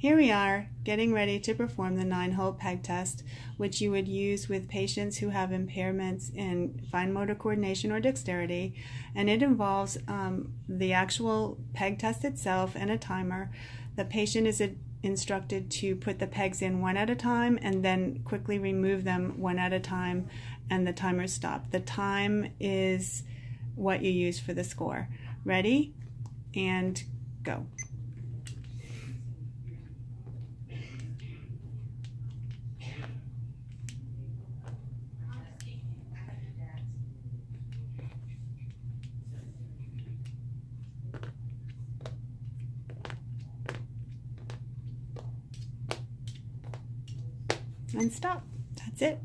Here we are getting ready to perform the nine hole peg test, which you would use with patients who have impairments in fine motor coordination or dexterity. And it involves um, the actual peg test itself and a timer. The patient is instructed to put the pegs in one at a time and then quickly remove them one at a time, and the timer stop. The time is what you use for the score. Ready? And go. And stop. That's it.